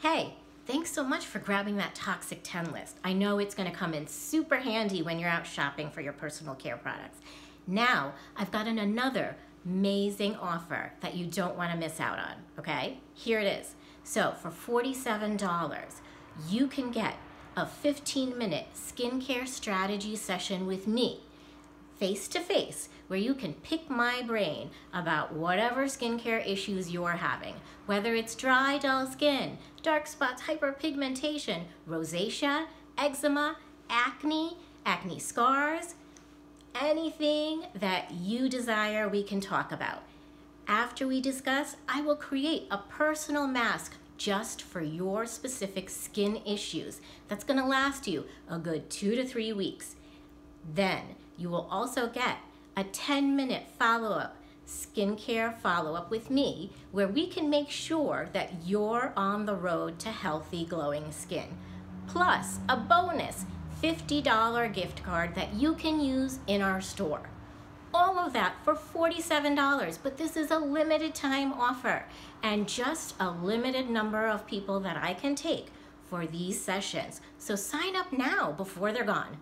Hey, thanks so much for grabbing that Toxic 10 list. I know it's gonna come in super handy when you're out shopping for your personal care products. Now, I've got an another amazing offer that you don't wanna miss out on, okay? Here it is. So for $47, you can get a 15 minute skincare strategy session with me face to face where you can pick my brain about whatever skincare issues you're having, whether it's dry, dull skin, dark spots, hyperpigmentation, rosacea, eczema, acne, acne scars, anything that you desire, we can talk about. After we discuss, I will create a personal mask just for your specific skin issues that's gonna last you a good two to three weeks. Then you will also get a 10 minute follow up skincare follow up with me where we can make sure that you're on the road to healthy, glowing skin. Plus, a bonus $50 gift card that you can use in our store. All of that for $47, but this is a limited time offer and just a limited number of people that I can take for these sessions. So sign up now before they're gone.